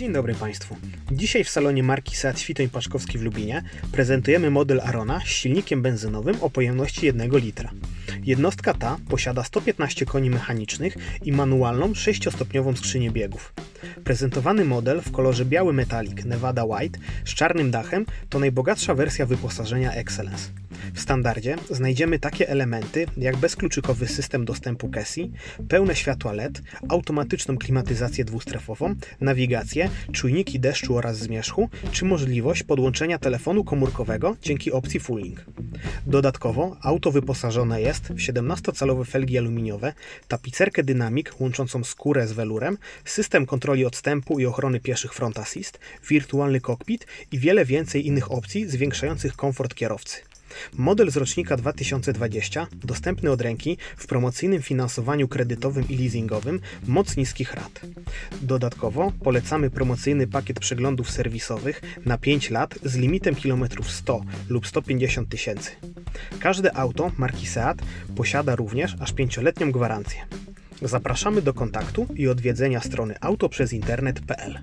Dzień dobry Państwu. Dzisiaj w salonie marki Seat Świtoń Paszkowski w Lubinie prezentujemy model Arona z silnikiem benzynowym o pojemności 1 litra. Jednostka ta posiada 115 koni mechanicznych i manualną 6-stopniową skrzynię biegów. Prezentowany model w kolorze biały metalik Nevada White z czarnym dachem to najbogatsza wersja wyposażenia Excellence. W standardzie znajdziemy takie elementy jak bezkluczykowy system dostępu KESI, pełne światła LED, automatyczną klimatyzację dwustrefową, nawigację, czujniki deszczu oraz zmierzchu, czy możliwość podłączenia telefonu komórkowego dzięki opcji Fulling. Dodatkowo auto wyposażone jest w 17-calowe felgi aluminiowe, tapicerkę dynamik łączącą skórę z welurem, system kontroli odstępu i ochrony pieszych front assist, wirtualny kokpit i wiele więcej innych opcji zwiększających komfort kierowcy. Model z rocznika 2020, dostępny od ręki w promocyjnym finansowaniu kredytowym i leasingowym, moc niskich rat. Dodatkowo polecamy promocyjny pakiet przeglądów serwisowych na 5 lat z limitem kilometrów 100 lub 150 tysięcy. Każde auto marki Seat posiada również aż 5-letnią gwarancję. Zapraszamy do kontaktu i odwiedzenia strony autoprzezinternet.pl.